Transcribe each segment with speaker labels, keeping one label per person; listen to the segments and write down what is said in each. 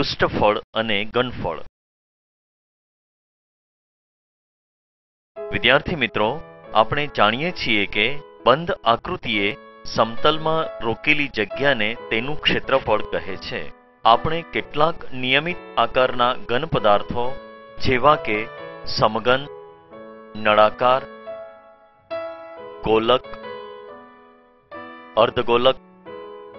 Speaker 1: પૃષ્ઠફળ અને ગણફળ વિદ્યાર્થી મિત્રો, આપણે જાણીએ છીએ કે બંધ આકૃતિએ સમતલમાં રોકેલી જગ્યાને તેનું ક્ષેત્રફળ કહે છે. આપણે કેટલાક નિયમિત આકારના ઘન પદાર્થો, જેવા કે સમઘન, નળાકાર, ગોલક, અર્ધગોલક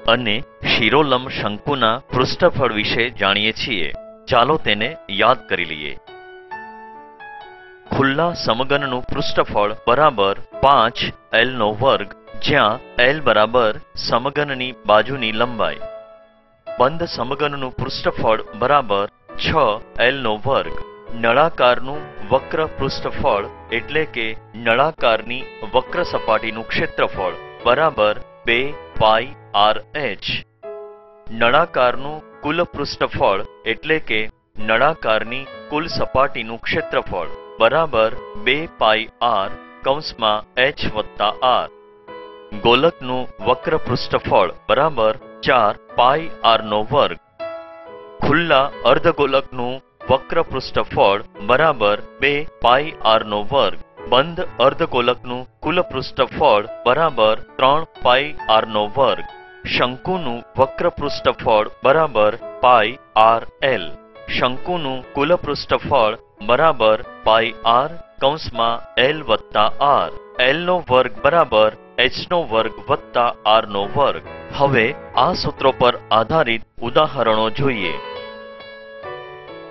Speaker 1: અને શિરોલમ શંકુના પૃષ્ઠફળ વિશે જાણીએ છીએ. ચાલો તેને યાદ કરી લઈએ. ખુલ્લા સમઘનનું પૃષ્ઠફળ બરાબર પાંચ એલનો વર્ગ, જ્યાં એલ બરાબર સમઘનની બાજુની લંબાઈ. બંધ સમઘનનું પૃષ્ઠફળ બરાબર છ એલનો વર્ગ. નળાકારનું વક્ર પૃષ્ઠફળ એટલે કે નળાકારની વક્ર સપાટીનું ક્ષેત્રફળ બરાબર બે પાઈ આર એચ નળાકારનું કુલ પૃષ્ઠફળ એટલે કે નળાકારની કુલ સપાટીનું ક્ષેત્રફળ બરાબર બે પાઈ આર કૌંસમાં એચ વત્તા આર ગોલકનું વક્ર પૃષ્ઠફળ બરાબર ચાર પાઈ આરનો વર્ગ. ખુલ્લા અર્ધગોલકનું વક્ર પૃષ્ઠફળ બરાબર બે પાઈ આરનો વર્ગ. બંધ અર્ધગોલકનું કુલ પૃષ્ઠફળ બરાબર ત્રણ પાઈ આર નો વર્ગ. શંકુનું વક્ર પૃષ્ઠફળ બરાબર પાઈ આર એલ. શંકુનું કુલ પૃષ્ઠફળ બરાબર પાઈ આર કૌંસમાં એલ વત્તા આર. એલ નો વર્ગ બરાબર એચ નો વર્ગ વત્તા આર નો વર્ગ. હવે આ સૂત્રો પર આધારિત ઉદાહરણો જોઈએ.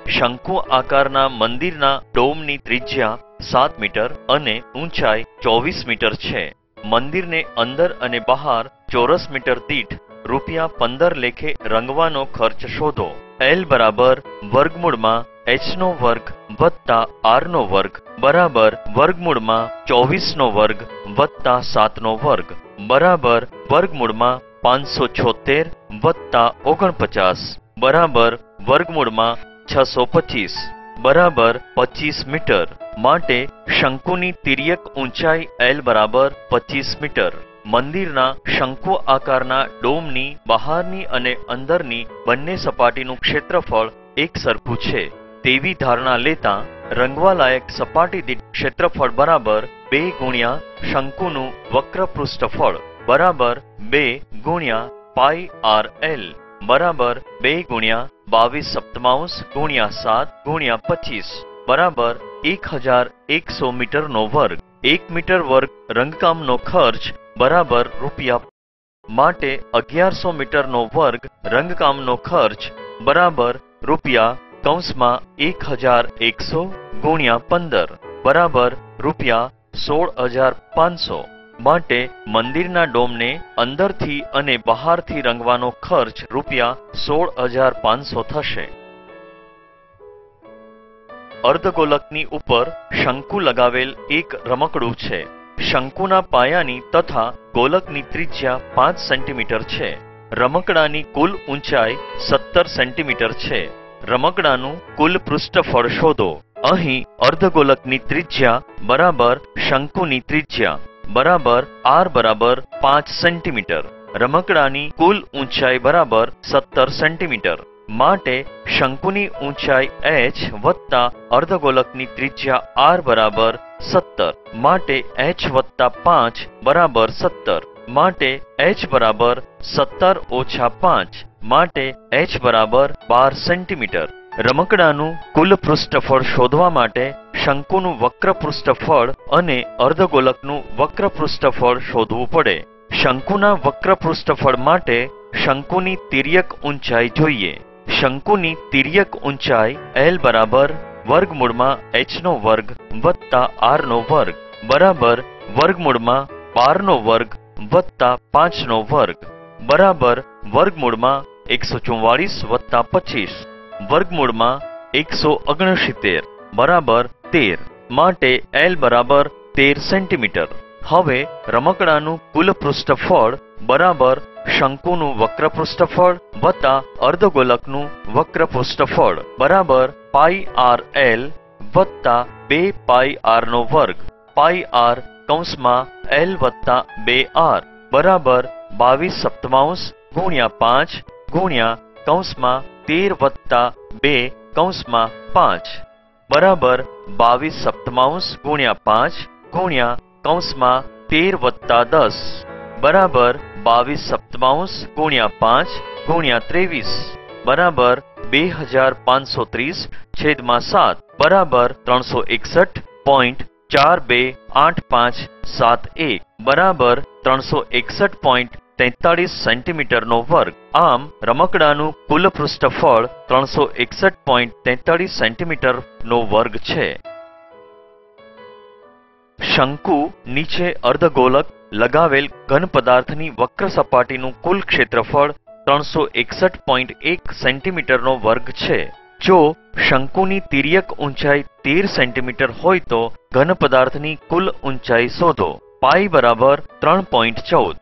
Speaker 1: શંકુ આકારના મંદિરના ડોમની ત્રિજ્યા સાત મીટર અને ઊંચાઈ ચોવીસ મીટર છે. મંદિરને અંદર અને બહાર ચોરસ મીટર દીઠ રૂપિયા પંદર લેખે રંગવાનો ખર્ચ શોધો. એલ બરાબર વર્ગમૂળમાં એચ નો વર્ગ વત્તા આર નો વર્ગ બરાબર વર્ગમૂળમાં ચોવીસ નો વર્ગ વત્તા સાત નો વર્ગ બરાબર વર્ગમૂળમાં પાંચસો છોતેર વત્તા ઓગણપચાસ બરાબર વર્ગમૂળમાં છસો પચીસ બરાબર પચીસ મીટર માટે શંકુની તિર્યક ઊંચાઈ એલ બરાબર પચીસ મીટર. મંદિરના શંકુ આકારના ડોમની બહારની અને અંદરની બંને સપાટીનું ક્ષેત્રફળ એક સરખું છે. તેવી ધારણા લેતા રંગવાલાયક સપાટી દીઠ ક્ષેત્રફળ બરાબર બે ગુણ્યા શંકુનું વક્ર પૃષ્ઠફળ બરાબર બે ગુણ્યા પાઈ આર એલ. બરાબર બે ગુણ્યા બાવીસ સપ્તમાંશ ગુણ્યા સાત ગુણ્યા પચીસ. બરાબર એક હજાર એકસો મીટરનો વર્ગ. એક મીટર વર્ગ રંગકામનો ખર્ચ બરાબર રૂપિયા માટે અગિયારસો મીટરનો વર્ગ રંગકામનો ખર્ચ બરાબર રૂપિયા કૌંસમાં એક હજાર એકસો ગુણ્યા પંદર. બરાબર રૂપિયા સોળ હજાર પાંચસો. માટે મંદિરના ડોમને અંદરથી અને બહારથી રંગવાનો ખર્ચ રૂપિયા સોળ હજાર પાંચસો થશે. અર્ધગોલકની ઉપર શંકુ લગાવેલ એક રમકડું છે. શંકુના પાયાની તથા ગોલકની ત્રિજ્યા પાંચ સેન્ટીમીટર છે. રમકડાની કુલ ઊંચાઈ સત્તર સેન્ટીમીટર છે. રમકડાનું કુલ પૃષ્ઠફળ શોધો. અહીં અર્ધગોલકની ત્રિજ્યા બરાબર શંકુની ત્રિજ્યા. બરાબર આર બરાબર પાંચ સેન્ટીમીટર. રમકડાની કુલ ઊંચાઈ બરાબર સત્તર સેન્ટીમીટર. માટે શંકુની ઊંચાઈ એચ વત્તા અર્ધગોલકની ત્રિજ્યા આર બરાબર સત્તર. માટે એચ વત્તા પાંચ બરાબર સત્તર. માટે એચ બરાબર સત્તર ઓછા પાંચ. માટે એચ બરાબર બાર સેન્ટીમીટર. રમકડાનું કુલ પૃષ્ઠફળ શોધવા માટે શંકુનું વક્ર પૃષ્ઠફળ અને અર્ધગોલકનું વક્ર પૃષ્ઠફળ શોધવું પડે. શંકુના વક્ર પૃષ્ઠફળ માટે શંકુની તિર્યક ઊંચાઈ જોઈએ. શંકુની તિર્યક ઊંચાઈ એલ બરાબર વર્ગમૂળમાં એચ નો વર્ગ વત્તા આર નો વર્ગ બરાબર વર્ગમૂળમાં બાર નો વર્ગ વત્તા પાંચ નો વર્ગ બરાબર વર્ગમૂળમાં એકસો ચુમ્વાળીસ વત્તા પચીસ. વર્ગમૂળમાં એકસો ઓગણસિત્તેર બરાબર તેર માટે એલ બરાબર તેર સેન્ટીમીટર. હવે રમકડાનું કુલ પૃષ્ઠફળ બરાબર શંકુનું વક્ર પૃષ્ઠફળ વત્તા અર્ધગોલકનું વક્ર પૃષ્ઠફળ બરાબર પાઈ આર એલ વત્તા બે પાઈ આર નો વર્ગ. પાઈ આર કૌંસમાં એલ વત્તા બે આર બરાબર બાવીસ સપ્તમાંશ ગુણ્યા પાંચ ગુણ્યા કૌંસમાં તેર વત્તા બે કૌંસમાં પાંચ બરાબર બાવીસ સપ્તમાંશ ગુણ્યા પાંચ ગુણ્યા કૌંસમાં તેર વત્તા દસ બરાબર બાવીસ સપ્તમાંશ ગુણ્યા પાંચ ગુણ્યા ત્રેવીસ બરાબર બે હજાર પાંચસો ત્રીસ છેદમાં સાત બરાબર ત્રણસો એકસઠ પોઈન્ટ ચાર બે આઠ પાંચ સાત એક બરાબર ત્રણસો એકસઠ પોઈન્ટ તેતાળીસ સેન્ટીમીટરનો વર્ગ. આમ, રમકડાનું કુલ પૃષ્ઠફળ ત્રણસો એકસઠ પોઈન્ટ તેતાળીસ સેન્ટીમીટરનો વર્ગ છે. શંકુ નીચે અર્ધગોલક લગાવેલ ઘન પદાર્થની વક્ર સપાટીનું કુલ ક્ષેત્રફળ ત્રણસો એકસઠ પોઈન્ટ એક સેન્ટીમીટરનો વર્ગ છે. જો શંકુની તિર્યક ઊંચાઈ તેર સેન્ટીમીટર હોય તો ઘન પદાર્થની કુલ ઊંચાઈ શોધો. પાઈ બરાબર ત્રણ પોઈન્ટ ચૌદ.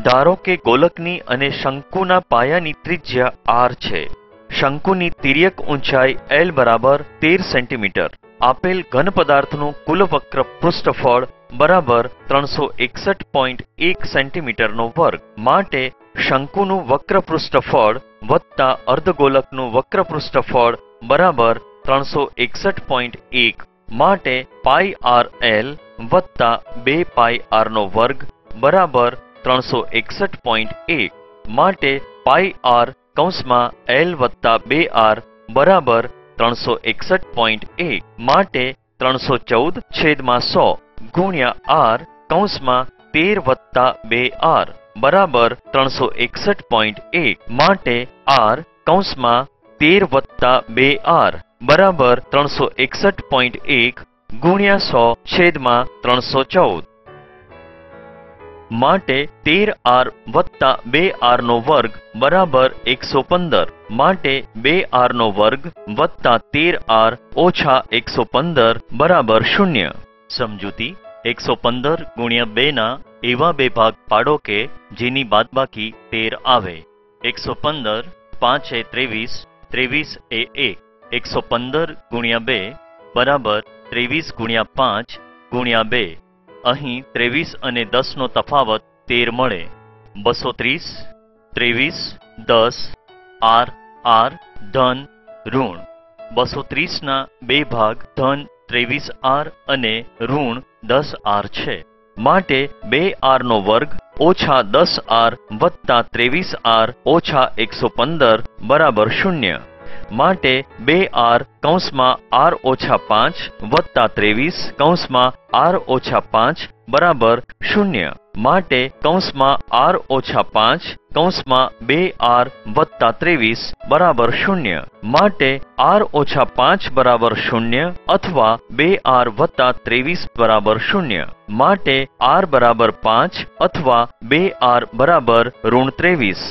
Speaker 1: ધારો કે ગોલકની અને શંકુના પાયાની ત્રિજ્યા આર છે. શંકુની તિર્યક ઊંચાઈ એલ બરાબર તેર સેન્ટીમીટર. આપેલ ઘન પદાર્થનું કુલ વક્ર પૃષ્ઠફળ બરાબર ત્રણસો એકસઠ પોઈન્ટ એક સેન્ટીમીટરનો વર્ગ. માટે શંકુનું વક્ર પૃષ્ઠફળ વત્તા અર્ધગોલકનું વક્ર પૃષ્ઠફળ બરાબર ત્રણસો એકસઠ પોઈન્ટ એક. માટે પાઈ આર એલ વત્તા બે પાઈ આરનો વર્ગ બરાબર ત્રણસો એકસઠ પોઈન્ટ એક માટે પાઈ આર કૌંસમાં એલ વત્તા બે આર બરાબર ત્રણસો એકસઠ પોઈન્ટ એક માટે ત્રણસો ચૌદ છેદમાં સો ગુણ્યા આર કૌંસમાં તેર વત્તા બે આર બરાબર ત્રણસો એકસઠ પોઈન્ટ એક માટે આર કૌંસમાં તેર વત્તા બે આર બરાબર ત્રણસો એકસઠ પોઈન્ટ એક ગુણ્યા સો છેદમાં ત્રણસો ચૌદ. માટે તેર આર વત્તા બે આર નો વર્ગ બરાબર એકસો પંદર. માટે બે આર નો વર્ગ વત્તા તેર આર ઓછા એકસો પંદર બરાબર શૂન્ય. સમજૂતી? એકસો પંદર ગુણ્યા બે ના એવા બે ભાગ પાડો કે જેની બાદબાકી તેર આવે. એકસો પંદર પાંચ એ ત્રેવીસ ત્રેવીસ એ એક. એકસો પંદર ગુણ્યા બે બરાબર ત્રેવીસ ગુણ્યા પાંચ ગુણ્યા બે. અહીં ત્રેવીસ અને દસનો તફાવત તેર મળે. બસો ત્રીસ, ત્રેવીસ, દસ, આર આર, ધન, ઋણ. બસો ત્રીસના બે ભાગ ધન, ત્રેવીસ, આર અને ઋણ દસ આર છે. માટે બે આરનો વર્ગ ઓછા દસ આર વત્તા ત્રેવીસ આર ઓછા એકસો પંદર બરાબર શૂન્ય. માટે બે આર કૌંસમાં આર ઓછા પાંચ વત્તા ત્રેવીસ કૌંસમાં આર ઓછા પાંચ બરાબર શૂન્ય. માટે કૌંસમાં આર ઓછા પાંચ કૌંસમાં બે આર વત્તા ત્રેવીસ બરાબર શૂન્ય. માટે આર ઓછા પાંચ બરાબર શૂન્ય અથવા બે આર વત્તા ત્રેવીસ બરાબર શૂન્ય. માટે આર બરાબર પાંચ અથવા બે આર બરાબર ઋણ ત્રેવીસ.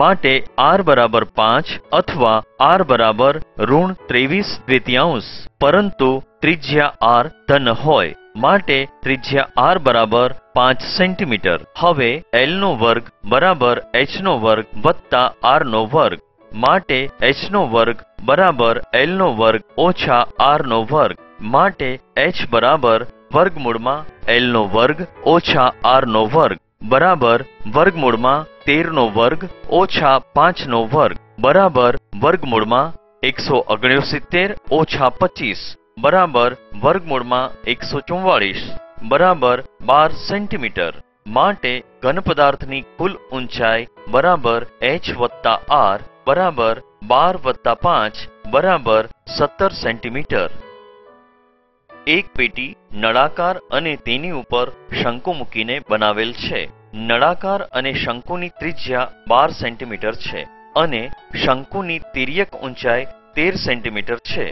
Speaker 1: માટે આર બરાબર પાંચ અથવા આર બરાબર ઋણ ત્રેવીસ દ્વિતીયાંશ. પરંતુ ત્રિજ્યા આર ધન હોય માટે ત્રિજ્યા આર બરાબર પાંચ સેન્ટીમીટર. હવે એલ નો વર્ગ બરાબર એચ નો વર્ગ વત્તા આર નો વર્ગ માટે એચ નો વર્ગ બરાબર એલ નો વર્ગ ઓછા આર નો વર્ગ માટે એચ બરાબર વર્ગમૂળમાં એલ નો વર્ગ ઓછા આર નો વર્ગ બરાબર વર્ગમૂળમાં તેર નો વર્ગ ઓછા પાંચ નો વર્ગ બરાબર વર્ગમૂળમાં એકસો ઓગણસિત્તેર ઓછા પચીસ બરાબર વર્ગમૂળમાં એકસો ચુમ્વાળીસ બરાબર બાર સેન્ટીમીટર માટે ઘન પદાર્થની કુલ ઊંચાઈ બરાબર એચ વત્તા આર બરાબર બાર વત્તા પાંચ બરાબર સત્તર સેન્ટીમીટર. એક પેટી નળાકાર અને તેની ઉપર શંકુ મૂકીને બનાવેલ છે. નળાકાર અને શંકુની ત્રિજ્યા બાર સેન્ટીમીટર છે અને શંકુની તિર્યક ઊંચાઈ તેર સેન્ટીમીટર છે.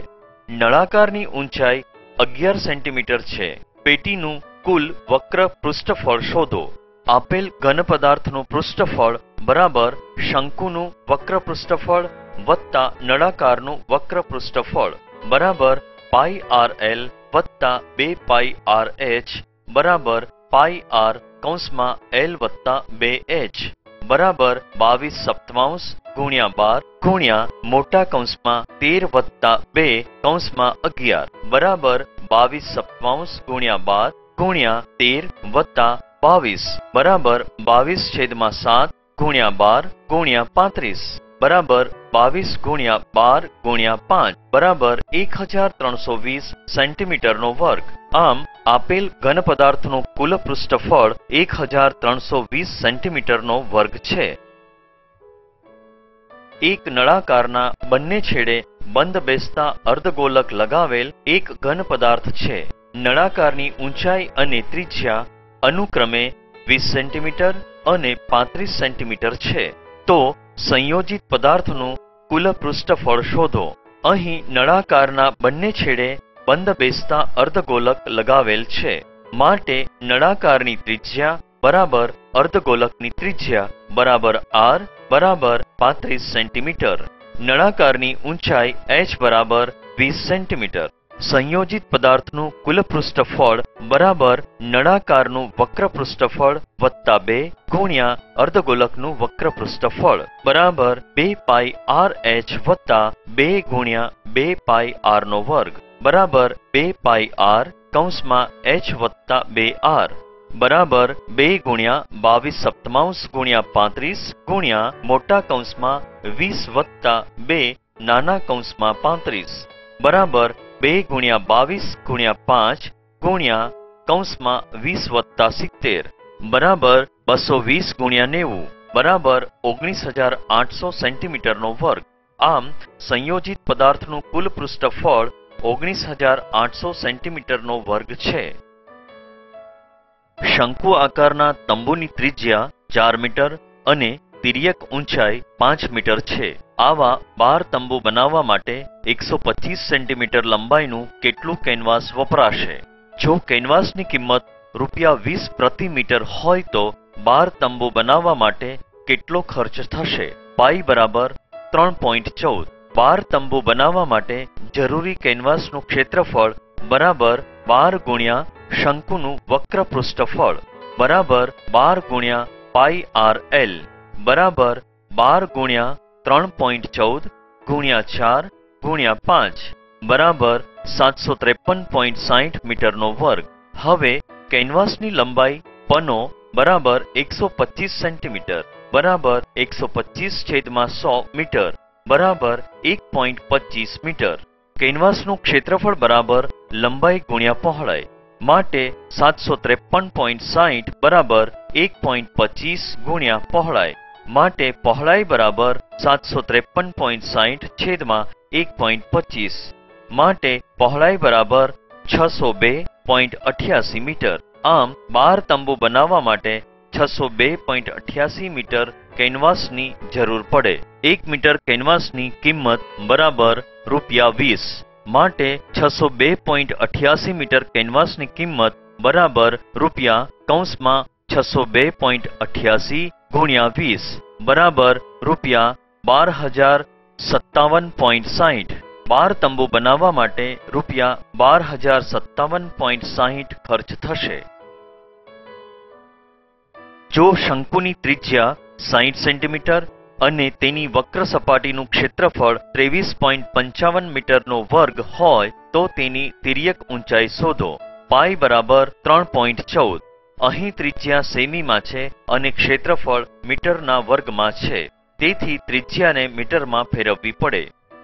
Speaker 1: નળાકારની ઊંચાઈ અગિયાર સેન્ટીમીટર છે. પેટીનું કુલ વક્ર પૃષ્ઠફળ શોધો. આપેલ ઘન પદાર્થનું પૃષ્ઠફળ બરાબર શંકુનું વક્ર પૃષ્ઠફળ વત્તા નળાકારનું વક્ર પૃષ્ઠફળ બરાબર પાઈ આર એલ વત્તા બે પાઈ આર એચ બરાબર પાઈ આર કૌંસમાં એલ વત્તા બે એચ. બરાબર બાવીસ સપ્તમાંશ ગુણ્યા બાર ગુણ્યા મોટા કૌંસમાં તેર વત્તા બે કૌંસમાં અગિયાર. બરાબર બાવીસ સપ્તમાંશ ગુણ્યા બાર ગુણ્યા તેર વત્તા બાવીસ. બરાબર બાવીસ છેદમાં સાત ગુણ્યા બાર ગુણ્યા પાંત્રીસ. બરાબર બાવીસ ગુણ્યા બાર ગુણ્યા પાંચ. બરાબર એક હજાર ત્રણસો વીસ સેન્ટીમીટરનો વર્ગ. આમ આપેલ ઘન પદાર્થનું કુલ પૃષ્ઠફળ એક હજાર ત્રણસો વીસ સેન્ટીમીટરનો વર્ગ છે. એક નળાકારના બંને છેડે બંધ બેસતા અર્ધગોલક લગાવેલ એક ઘન પદાર્થ છે. નળાકારની ઊંચાઈ અને ત્રિજ્યા અનુક્રમે વીસ સેન્ટીમીટર અને પાંત્રીસ સેન્ટીમીટર છે. તો સંયોજિત પદાર્થનું કુલ પૃષ્ઠફળ શોધો. અહીં નળાકારના બંને છેડે બંધ બેસતા અર્ધગોલક લગાવેલ છે. માટે નળાકારની ત્રિજ્યા બરાબર અર્ધગોલકની ત્રિજ્યા બરાબર આર બરાબર પાંત્રીસ સેન્ટીમીટર. નળાકારની ઊંચાઈ એચ બરાબર વીસ સેન્ટીમીટર. સંયોજિત પદાર્થનું કુલ પૃષ્ઠફળ બરાબર નળાકારનું વક્ર પૃષ્ઠફળ વત્તા બે ગુણ્યા અર્ધગોલકનું વક્ર પૃષ્ઠફળ બરાબર બે પાઈ આર એચ વત્તા બે ગુણ્યા બે પાઈ આર નો વર્ગ. બરાબર બે પાઈ આર કૌંસમાં એચ વત્તા બે આર. બરાબર બે ગુણ્યા બાવીસ સપ્તમાંશ ગુણ્યા પાંત્રીસ ગુણ્યા મોટા કૌંસમાં વીસ વત્તા બે, નાના કૌંસમાં પાંત્રીસ. બરાબર બે ગુણ્યા બાવીસ ગુણ્યા પાંચ ગુણ્યા કૌંસમાં વીસ વત્તા સિત્તેર. બરાબર બસો વીસ ગુણ્યા નેવું. બરાબર ઓગણીસ હજાર આઠસો સેન્ટીમીટરનો વર્ગ. આમ સંયોજિત પદાર્થનું કુલ પૃષ્ઠફળ ઓગણીસ હજાર આઠસો સેન્ટીમીટરનો વર્ગ છે. શંકુ આકારના તંબુની ત્રિજ્યા ચાર મીટર અને તિર્યક ઊંચાઈ પાંચ મીટર છે. આવા બાર તંબુ બનાવવા માટે એકસો પચીસ સેન્ટીમીટર લંબાઈનું કેટલું કેનવાસ વપરાશે? જો કેનવાસની કિંમત રૂપિયા વીસ પ્રતિ મીટર હોય તો બાર તંબુ બનાવવા માટે કેટલો ખર્ચ થશે? પાઈ બરાબર ત્રણ પોઈન્ટ ચૌદ. બાર તંબુ બનાવવા માટે જરૂરી કેનવાસનું ક્ષેત્રફળ બરાબર બાર ગુણ્યા શંકુનું વક્ર પૃષ્ઠફળ બરાબર બાર ગુણ્યા પાઈ આર એલ બરાબર બાર ગુણ્યા ત્રણ પોઈન્ટ ચૌદ ગુણ્યા ચાર ગુણ્યા પાંચ બરાબર સાતસો ત્રેપન પોઈન્ટ સાહીઠ મીટરનો વર્ગ. હવે કેનવાસની લંબાઈ પનો બરાબર એકસો પચીસ સેન્ટીમીટર બરાબર એકસો પચીસ છેદમાં સો મીટર બરાબર એક પોઈન્ટ પચીસ મીટર. કેનવાસનું ક્ષેત્રફળ બરાબર લંબાઈ ગુણ્યા પહોળાઈ માટે સાતસો ત્રેપન પોઈન્ટ સાહીઠ બરાબર એક પોઈન્ટ પચીસ ગુણ્યા પહોળાઈ માટે પહોળાઈ બરાબર સાતસો ત્રેપન પોઈન્ટ સાહીઠ છેદમાં એક પોઈન્ટ પચીસ માટે પહોળાઈ બરાબર છસો બે પોઈન્ટ અઠ્યાસી મીટર. આમ બાર તંબુ બનાવવા માટે છસો બે પોઈન્ટ અઠ્યાસી મીટર કેનવાસની જરૂર પડે. એક મીટર કેનવાસની કિંમત બરાબર રૂપિયા વીસ. માટે છસો બે પોઈન્ટ અઠ્યાસી મીટર કેનવાસની કિંમત બરાબર રૂપિયા કૌંસમાં છસો બે પોઈન્ટ અઠ્યાસી ગુણ્યા વીસ. બરાબર રૂપિયા બાર હજાર સત્તાવન પોઈન્ટ સાહીઠ. બાર તંબુ બનાવવા માટે રૂપિયા બાર હજાર સત્તાવન પોઈન્ટ સાહીઠ ખર્ચ થશે. જો શંકુની ત્રિજ્યા સાહીઠ સેન્ટીમીટર અને તેની વક્ર સપાટીનું ક્ષેત્રફળ ત્રેવીસ પોઈન્ટ પંચાવન મીટરનો વર્ગ હોય તો તેની તિર્યક ઊંચાઈ શોધો. પાઈ બરાબર ત્રણ પોઈન્ટ ચૌદ. અહીં ત્રિજ્યા સેમીમાં છે અને ક્ષેત્રફળ મીટરના વર્ગમાં છે. તેથી ત્રિજ્યાને મીટરમાં ફેરવવી પડે.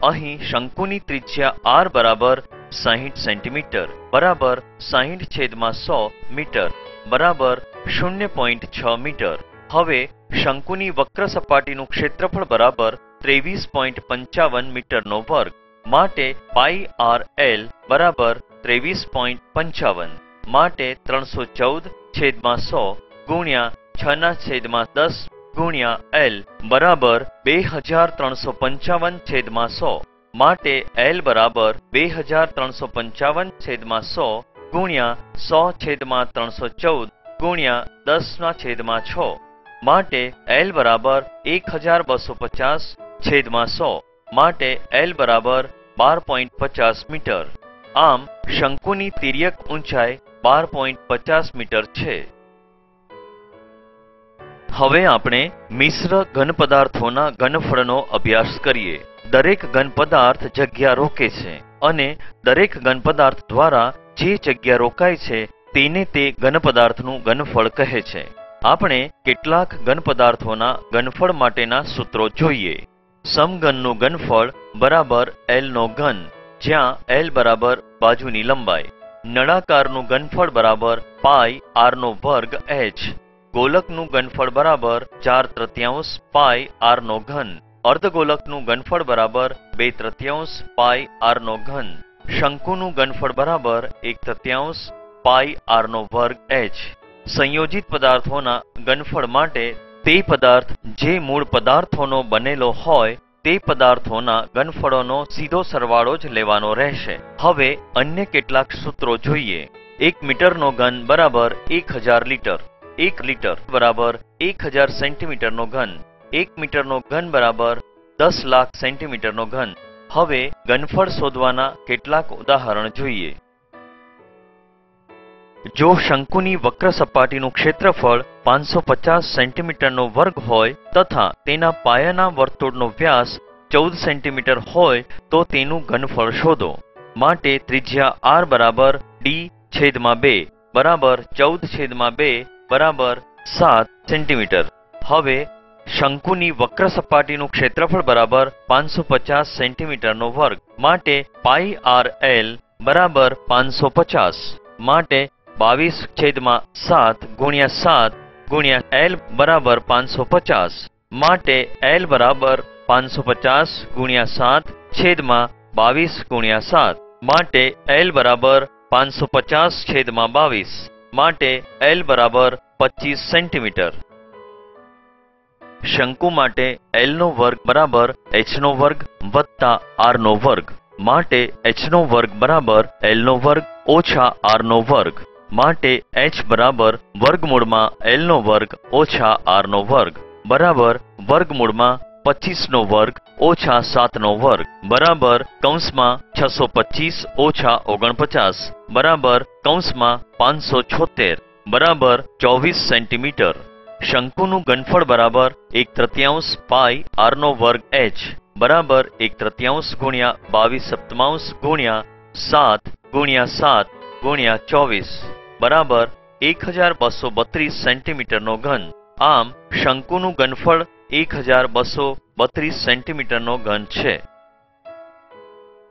Speaker 1: અહીં શંકુની ત્રિજ્યા આર બરાબર સાહીઠ સેન્ટીમીટર, બરાબર સાહીઠ છેદમાં સો મીટર, બરાબર શૂન્ય પોઈન્ટ છ મીટર. હવે, શંકુની વક્ર સપાટીનું ક્ષેત્રફળ બરાબર ત્રેવીસ પોઈન્ટ પંચાવન મીટરનો વર્ગ, માટે પાઈ આર એલ બરાબર ત્રેવીસ પોઈન્ટ પંચાવન, માટે ત્રણસો ચૌદ છેદમાં સો ગુણ્યા છ ના છેદમાં દસ ગુણ્યા એલ બરાબર બે હજાર ત્રણસો પંચાવન છેદમાં સો, માટે એલ બરાબર બે હજાર ત્રણસો પંચાવન છેદમાં સો ગુણ્યા સો છેદમાં ત્રણસો ચૌદ ગુણ્યા દસ ના છેદમાં છ. માટે એલ બરાબર એક હજાર બસો પચાસ છેદમાં સો માટે એલ બરાબર બાર પોઈન્ટ પચાસ મીટર. આમ, શંકુની તિર્યક ઊંચાઈ બાર પોઈન્ટ પચાસ મીટર છે. હવે આપણે મિશ્ર ઘન પદાર્થોના ઘનફળનો અભ્યાસ કરીએ. દરેક ઘન પદાર્થ જગ્યા રોકે છે અને દરેક ઘન પદાર્થ દ્વારા જે જગ્યા રોકાય છે, તેને તે ઘન પદાર્થનું ઘનફળ કહે છે. આપણે કેટલાક ઘન પદાર્થોના ઘનફળ માટેના સૂત્રો જોઈએ. સમઘનનું ઘનફળ બરાબર એલનો ઘન, જ્યાં એલ બરાબર બાજુની લંબાઈ. નળાકારનું ઘનફળ બરાબર પાઈ આરનો વર્ગ એચ ગોલકનું ઘનફળ બરાબર ચાર તૃતીયાંશ પાઈ આરનો ઘન. અર્ધગોલકનું ઘનફળ બરાબર બે તૃતીયાંશ પાઈ આરનો ઘન. શંકુનું ઘનફળ બરાબર એક તૃતીયાંશ પાઈ આરનો વર્ગ એચ સંયોજિત પદાર્થોના ગનફળ માટે તે પદાર્થ જે મૂળ પદાર્થોનો બનેલો હોય તે પદાર્થોના ગનફળોનો સીધો સરવાળો જ લેવાનો રહેશે. હવે અન્ય કેટલાક સૂત્રો જોઈએ. એક મીટરનો ઘન બરાબર એક હજાર લીટર. એક લીટર બરાબર એક હજાર સેન્ટીમીટરનો ઘન. એક મીટરનો ઘન બરાબર દસ લાખ સેન્ટીમીટરનો ઘન. હવે ઘનફળ શોધવાના કેટલાક ઉદાહરણ જોઈએ. જો શંકુની વક્ર સપાટીનું ક્ષેત્રફળ પાંચસો પચાસ સેન્ટીમીટરનો વર્ગ હોય તથા તેના પાયાના વર્તુળનો વ્યાસ ચૌદ સેન્ટીમીટર હોય તો તેનું ઘનફળ શોધો. માટે ત્રિજ્યા આર બરાબર ડી છેદમાં બે બરાબર ચૌદ છેદમાં બે બરાબર સાત સેન્ટીમીટર. હવે શંકુની વક્ર સપાટીનું ક્ષેત્રફળ બરાબર પાંચસો પચાસ સેન્ટીમીટરનો વર્ગ. માટે પાઈ આર એલ બરાબર પાંચસો પચાસ. માટે બાવીસ છેદમાં સાત ગુણ્યા સાત ગુણ્યા એલ બરાબર પાંચસો પચાસ. માટે એલ બરાબર પાંચસો પચાસ ગુણ્યા સાત છેદમાં બાવીસ ગુણ્યા સાત. માટે એલ બરાબર પાંચસો પચાસ છેદમાં બાવીસ. માટે એલ બરાબર પચીસ સેન્ટીમીટર. શંકુ માટે એલ નો વર્ગ બરાબર એચ નો વર્ગ વત્તા આર નો વર્ગ. માટે એચ નો વર્ગ બરાબર એલ નો વર્ગ ઓછા આર નો વર્ગ. માટે એચ બરાબર વર્ગમૂળમાં એલ નો વર્ગ ઓછા આર નો વર્ગ. બરાબર વર્ગમૂળમાં પચીસ નો વર્ગ ઓછા સાત નો વર્ગ. બરાબર કૌંસમાં છસો પચીસ ઓછા ઓગણપચાસ. બરાબર કૌંસમાં પાંચસો છોતેર. બરાબર ચોવીસ સેન્ટીમીટર. શંકુનું ગણફળ બરાબર એક તૃતીયાંશ પાઈ આર નો વર્ગ એચ બરાબર એક તૃતીયાંશ ગુણ્યા બાવીસ સપ્તમાંશ ગુણ્યા સાત ગુણ્યા સાત ગુણ્યા ચોવીસ. બરાબર એક હજાર બસો બત્રીસ સેન્ટીમીટરનો ઘન. આમ, શંકુનું ઘનફળ એક હજાર બસો બત્રીસ સેન્ટીમીટરનો ઘન છે.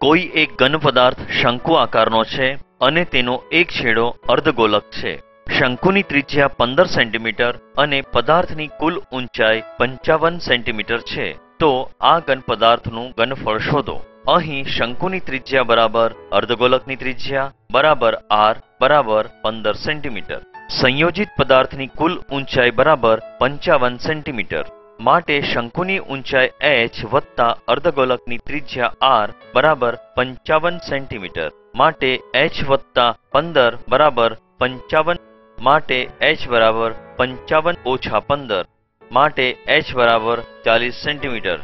Speaker 1: કોઈ એક ઘન પદાર્થ શંકુ આકારનો છે અને તેનો એક છેડો અર્ધગોલક છે. શંકુની ત્રિજ્યા પંદર સેન્ટીમીટર અને પદાર્થની કુલ ઊંચાઈ પંચાવન સેન્ટીમીટર છે. તો આ ઘન પદાર્થનું ઘનફળ શોધો. અહીં શંકુની ત્રિજ્યા બરાબર, અર્ધગોલકની ત્રિજ્યા બરાબર આર બરાબર પંદર સેન્ટીમીટર. સંયોજિત પદાર્થની કુલ ઊંચાઈ બરાબર પંચાવન સેન્ટીમીટર. માટે શંકુની ઊંચાઈ એચ વત્તા અર્ધગોલકની ત્રિજ્યા આર બરાબર પંચાવન સેન્ટીમીટર. માટે એચ વત્તા પંદર બરાબર પંચાવન, માટે એચ બરાબર પંચાવન ઓછા પંદર. માટે એચ બરાબર ચાલીસ સેન્ટીમીટર.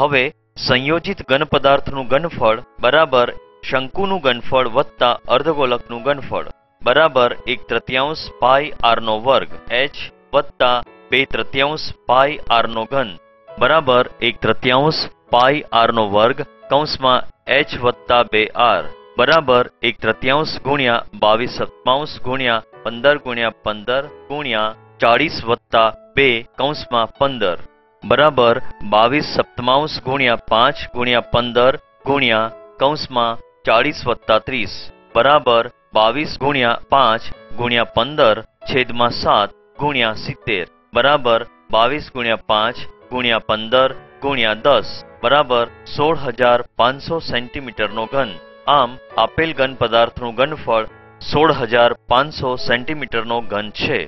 Speaker 1: હવે સંયોજિત ઘન પદાર્થનું ઘનફળ બરાબર શંકુનું ઘનફળ વત્તા અર્ધગોલકનું ઘનફળ બરાબર એક તૃતીયાંશ પાઈ આરનો વર્ગ એચ વત્તા બે તૃતીયાંશ પાઈ આરનો ઘન બરાબર એક તૃતીયાંશ પાઈ આરનો વર્ગ કૌંસમાં એચ વત્તા બે આર બરાબર એક તૃતીયાંશ ગુણ્યા બાવીસ સત્માંશ ગુણ્યા પંદર ગુણ્યા પંદર ગુણ્યા ચાળીસ વત્તા બે કૌંસમાં પંદર બરાબર બાવીસ સપ્તમાંશ ગુણ્યા પાંચ ગુણ્યા પંદર ગુણ્યા કૌંસમાં ચાળીસ વત્તા ત્રીસ. બરાબર બાવીસ ગુણ્યા પાંચ ગુણ્યા પંદર છેદમાં સાત ગુણ્યા સિત્તેર. બરાબર બાવીસ ગુણ્યા પાંચ ગુણ્યા પંદર ગુણ્યા દસ. બરાબર સોળ હજાર પાંચસો સેન્ટીમીટરનો ઘન. આમ આપેલ ઘન પદાર્થનું ઘનફળ સોળ હજાર પાંચસો સેન્ટીમીટરનો ઘન છે.